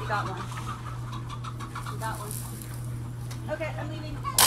You got one. You got one. Okay, I'm leaving.